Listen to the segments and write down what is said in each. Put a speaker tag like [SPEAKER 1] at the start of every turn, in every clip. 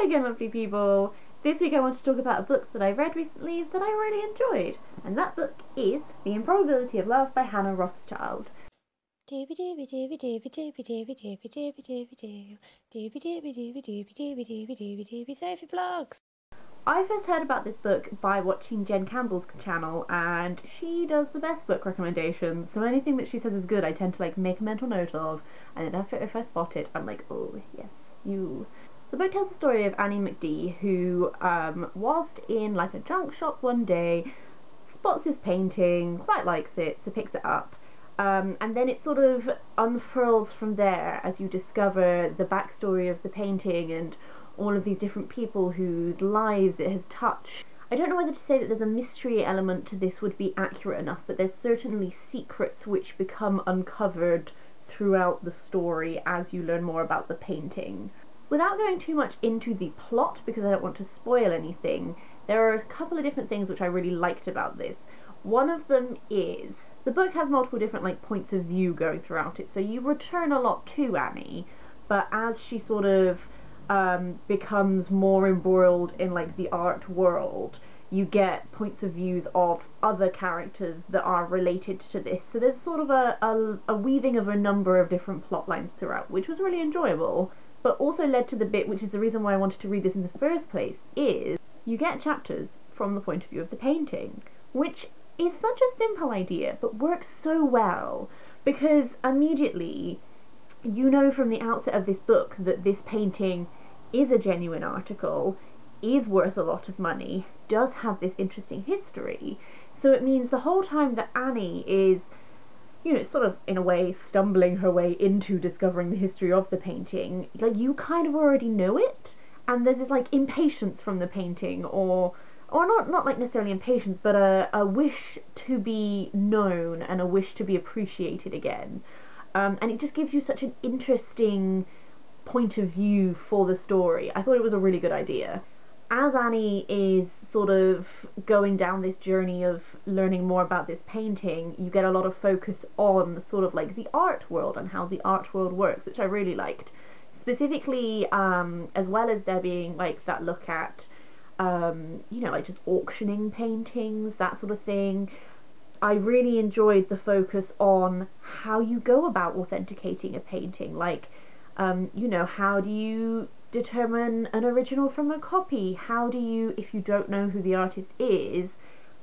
[SPEAKER 1] Hi again lovely people! This week I want to talk about a book that I read recently that I really enjoyed, and that book is The Improbability of Love by Hannah Rothschild.
[SPEAKER 2] Vlogs!
[SPEAKER 1] I first heard about this book by watching Jen Campbell's channel, and she does the best book recommendations, so anything that she says is good I tend to like make a mental note of, and if I, if I spot it, I'm like, oh yes, you. The book tells the story of Annie McDee, who, um, whilst in like a junk shop one day, spots this painting, quite likes it, so picks it up. Um, and then it sort of unfurls from there as you discover the backstory of the painting and all of these different people whose lives it has touched. I don't know whether to say that there's a mystery element to this would be accurate enough, but there's certainly secrets which become uncovered throughout the story as you learn more about the painting. Without going too much into the plot, because I don't want to spoil anything, there are a couple of different things which I really liked about this. One of them is the book has multiple different like points of view going throughout it, so you return a lot to Annie, but as she sort of um, becomes more embroiled in like the art world, you get points of views of other characters that are related to this. So there's sort of a, a, a weaving of a number of different plot lines throughout, which was really enjoyable but also led to the bit which is the reason why I wanted to read this in the first place, is you get chapters from the point of view of the painting, which is such a simple idea, but works so well, because immediately you know from the outset of this book that this painting is a genuine article, is worth a lot of money, does have this interesting history, so it means the whole time that Annie is you know, sort of in a way stumbling her way into discovering the history of the painting, like you kind of already know it, and there's this like impatience from the painting, or or not not like necessarily impatience, but a a wish to be known and a wish to be appreciated again, um, and it just gives you such an interesting point of view for the story. I thought it was a really good idea. As Annie is sort of going down this journey of learning more about this painting, you get a lot of focus on sort of like the art world and how the art world works, which I really liked. Specifically, um, as well as there being like that look at, um, you know, like just auctioning paintings, that sort of thing. I really enjoyed the focus on how you go about authenticating a painting. Like, um, you know, how do you determine an original from a copy? How do you, if you don't know who the artist is,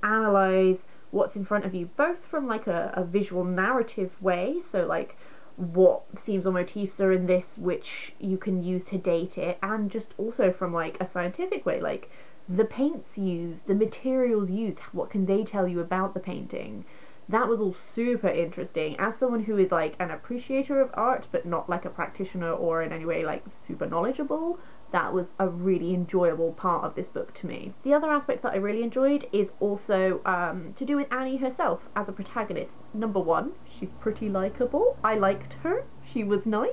[SPEAKER 1] analyze what's in front of you, both from like a, a visual narrative way, so like what themes or motifs are in this which you can use to date it, and just also from like a scientific way, like the paints used, the materials used, what can they tell you about the painting? that was all super interesting. As someone who is like an appreciator of art, but not like a practitioner or in any way like super knowledgeable, that was a really enjoyable part of this book to me. The other aspect that I really enjoyed is also um, to do with Annie herself as a protagonist. Number one, she's pretty likable. I liked her. She was nice.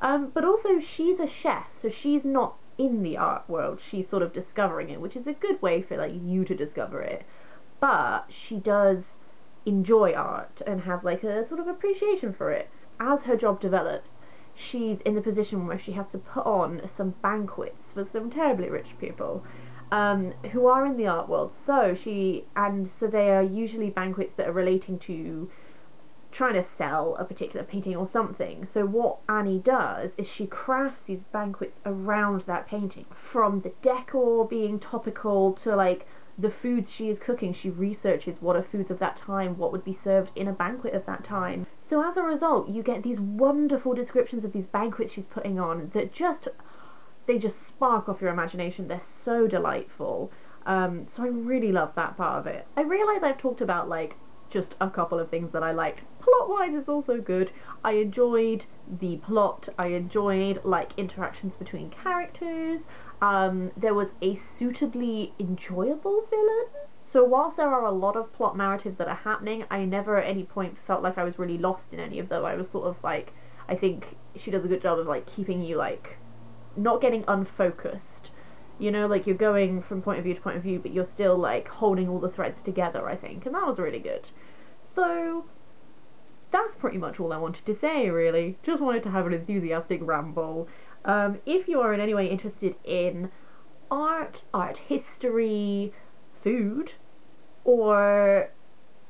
[SPEAKER 1] Um, but also she's a chef, so she's not in the art world. She's sort of discovering it, which is a good way for like you to discover it. But she does enjoy art and have like a sort of appreciation for it. As her job develops, she's in the position where she has to put on some banquets for some terribly rich people um, who are in the art world. So she and so they are usually banquets that are relating to trying to sell a particular painting or something. So what Annie does is she crafts these banquets around that painting, from the decor being topical to like the foods she is cooking, she researches what are foods of that time, what would be served in a banquet of that time. So as a result, you get these wonderful descriptions of these banquets she's putting on that just, they just spark off your imagination. They're so delightful. Um, so I really love that part of it. I realise I've talked about like just a couple of things that I liked. Plot-wise is also good. I enjoyed the plot. I enjoyed like interactions between characters. Um, there was a suitably enjoyable villain. So whilst there are a lot of plot narratives that are happening, I never at any point felt like I was really lost in any of them. I was sort of like, I think she does a good job of like keeping you like, not getting unfocused. You know, like you're going from point of view to point of view, but you're still like holding all the threads together, I think, and that was really good. So, that's pretty much all I wanted to say, really. Just wanted to have an enthusiastic ramble. Um, if you are in any way interested in art, art history, food, or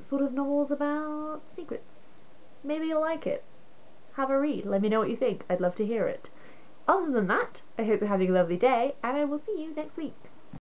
[SPEAKER 1] sort of novels about secrets, maybe you'll like it. Have a read. Let me know what you think. I'd love to hear it. Other than that, I hope you're having a lovely day, and I will see you next week.